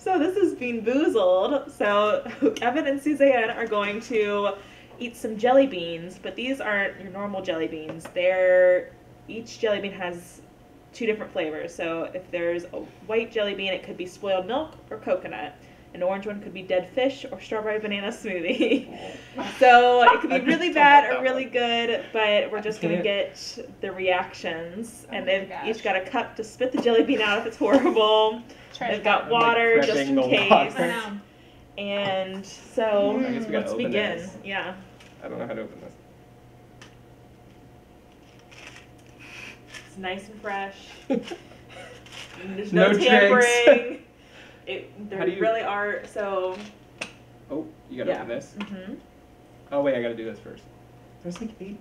So this is Bean Boozled. So Evan and Suzanne are going to eat some jelly beans, but these aren't your normal jelly beans. They're each jelly bean has two different flavors. So if there's a white jelly bean, it could be spoiled milk or coconut. An orange one could be dead fish or strawberry banana smoothie. so it could be really bad or really good, but we're just gonna get the reactions, Oh and they've gosh. each got a cup to spit the jelly bean out if it's horrible. Try They've it got water like just in case. water. I know. And so I guess we gotta let's begin. this. Yeah. I don't know how to open this. It's nice and fresh. There's No no, tampering. it, there you- really are so. Oh, you gotta Yeah. open this. hmm Oh wait, I gotta do this first. There's like eight.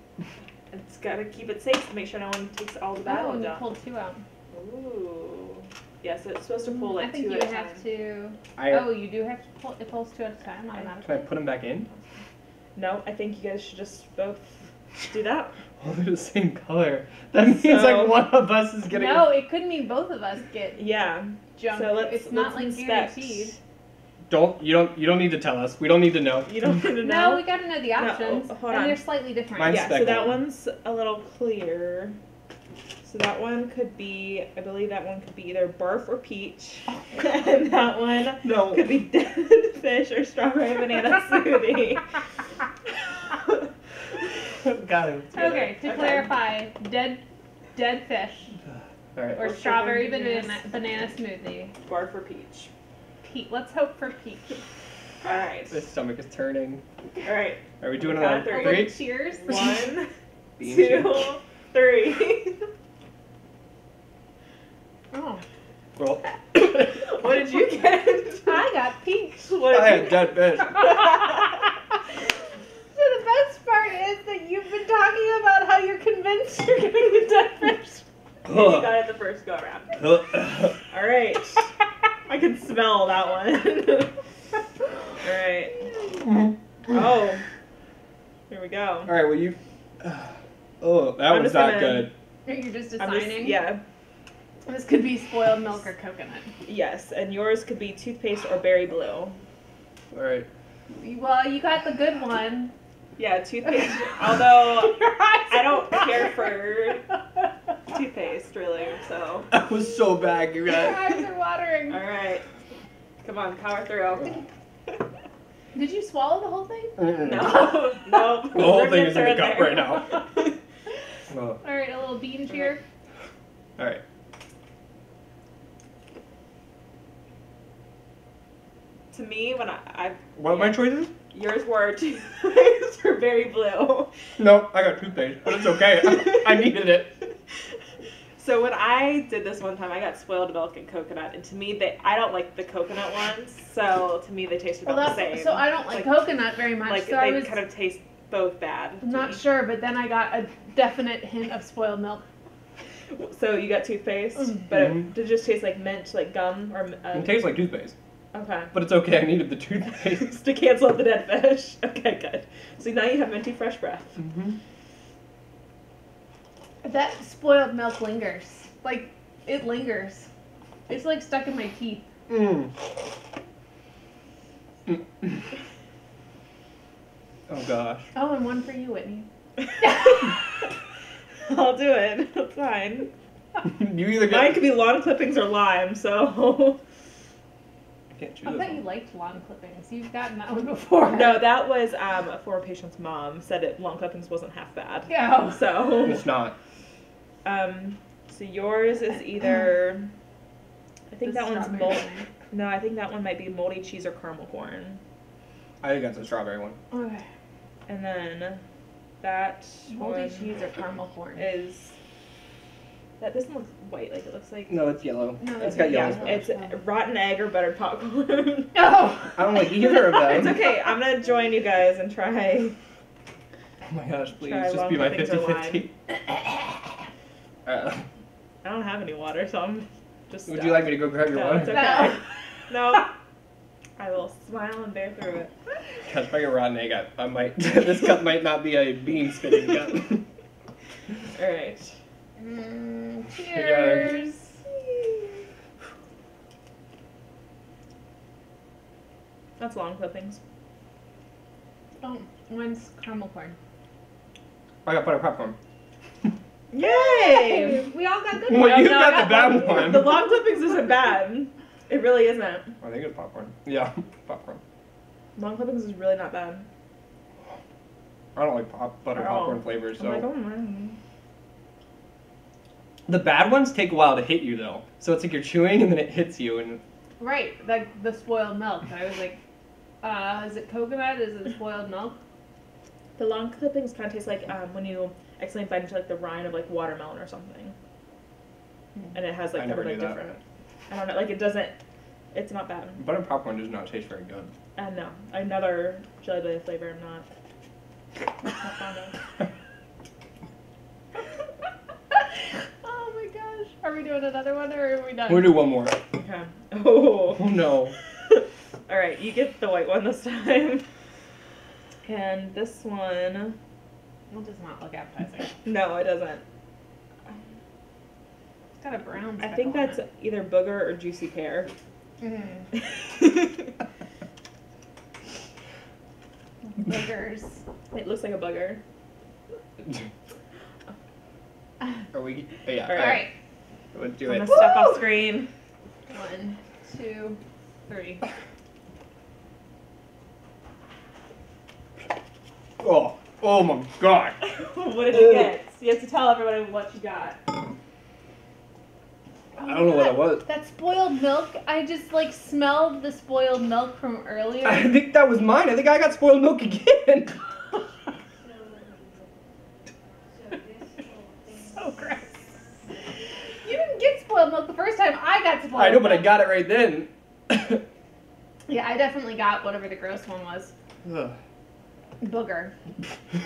It's got to keep it safe to make sure no one takes all the bad Oh, ones and you out. pulled two out. Ooh. Yeah, so it's supposed to mm, pull like I think two you at a have time. to. I Oh, you do have to pull. It pulls two at a time can I put them back in? No, I think you guys should just both do that. Oh, they're the same color. That means So- like one of us is getting. No, it could mean both of us get Yeah. jumped. So let's it's not let's like inspect. guaranteed. Don't you don't you don't need to tell us. We don't need to know. You don't need to know. No, we gotta know the options, hold and on. they're slightly different. Mine's yeah, so that one's a little clear. So that one could be, I believe that one could be either barf or peach, and that one No. could be dead fish or strawberry banana smoothie. Got it. Okay, to Okay. clarify, dead, dead fish All right. or Or strawberry strawberry banana banana smoothie. barf or peach. Peach. Let's hope for peach. All right. My stomach is turning. All right. Are we doing it Count on three. Three? cheers. One, Bean two, cheers. three. Oh, Well, what did you get? I got peach. What I did had dead fish. So the best part is that you've been talking about how you're convinced you're gonna get dead fish. you got it the first go around. All right. I can smell that one. All right. Mm-hmm. Oh. Here we go. All right. Well, you. Oh, that I'm was not gonna- good. You're just I'm just, deciding. yeah. This could be spoiled milk or coconut. Yes, and yours could be toothpaste or berry blue. All right. Well, you got the good one. Yeah, toothpaste. although I don't care for toothpaste, really. So. That was so bad, you Your guys. eyes are watering. All right. Come on, power through. Did you swallow the whole thing? No, no. The whole thing is in the cup right now. Oh, All right, a little bean cheer. all right. to me, when I, I What are my choices? yours were toothpaste or berry blue. No, I got toothpaste, but it's okay. I needed it. So when I did this one time, I got spoiled milk and coconut, and to me, they I don't like the coconut ones. So to me, they tasted Well, about the same. so I don't like, Like- coconut very much. like so they I was kind of taste both bad. to not me. sure, but then I got a definite hint of spoiled milk. So you got toothpaste, Mhm. but it, did it just taste like mint, like gum, or um, It tastes like toothpaste, okay. but it's okay. I needed the toothpaste. to cancel out the dead fish. Okay, good. So now you have minty fresh breath. Mm-hmm. That spoiled milk lingers. Like it lingers. It's like stuck in my teeth. Mm. Mm. Oh gosh. Oh, and one for you, Whitney. I'll do it. That's fine. you either get. Mine could be lawn clippings or lime, so. I can't I this thought you liked lawn clippings. You've gotten that one before. no, that was um, a former patient's mom said it lawn clippings wasn't half bad. Yeah. So, It's not. um, so yours is either. I think The that one's strawberry mold. No, I think that one might be moldy cheese or caramel corn. I think that's a strawberry one. Okay. And then that Moldy one cheese or caramel corn. is. That doesn't look white. Like it looks like. No, it's yellow. No, it's it's got yellow. yellow Yeah, spots. it's rotten egg or buttered popcorn. Oh. I don't like either of them. it's okay. I'm gonna join you guys and try. Oh my gosh, please just be my clippings or 50 50. Uh, I don't have any water, so I'm just. would you like me to go grab your No, water? it's okay. No. I will smile and bear through it. Gosh, if I get rotten egg, I, I might. this cup might not be a bean spitting cup. All right. Mm, cheers. That's lawn clippings. Oh, mine's caramel corn. I got butter popcorn. Yay! We all got good Well, you No, I got the bad long- one. The lawn clippings isn't bad. It really isn't. I think it's popcorn. Yeah, popcorn. Lawn clippings is really not bad. I don't like pop butter popcorn flavors, I'm like, so oh my. The bad ones take a while to hit you though. So it's like you're chewing and then it hits you, and Right, like the spoiled milk. I was like, uh, is it coconut? Is it spoiled milk? The lawn clippings kind of taste like um, when you accidentally bite into like the rind of like watermelon or something, Hmm. and it has like I kind of never like knew that. different. I don't know, like it doesn't. It's not bad. butter popcorn does not taste very good. And no, another jelly belly flavor. I'm not. not fond of. oh my gosh. Are we doing another one or are we done? We'll do one more. Okay. Oh. Oh no. All right, you get the white one this time. And this one, It does not look appetizing. no, it doesn't. It's got a brown I think speckle that's either booger or juicy pear. on it. it Mm. Looks like a booger. Are we? yeah. All right. Alright. Let's do I'm it. gonna step Woo! off screen. One, two, three. Oh, oh my god. what did you get? You have to tell everybody what you got. I don't know what it was. That spoiled milk, I just like smelled the spoiled milk from earlier. I think that was mine. I think I got spoiled milk again. so gross. You didn't get spoiled milk the first time. I. I know, but I got it right then. Yeah, I definitely got whatever the gross one was. Ugh. Booger. All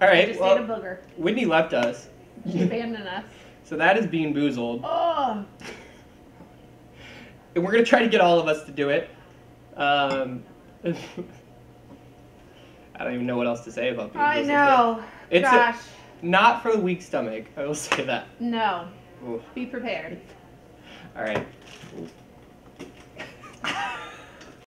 I right. just Well, ate a booger. Whitney left us, She abandoned us. so that is Bean Boozled, Oh. and we're gonna try to get all of us to do it. Um, I don't even know what else to say about being I boozled. know. It's a- Gosh. Not for the weak stomach. I will say that. no. Ooh. Be prepared. All right.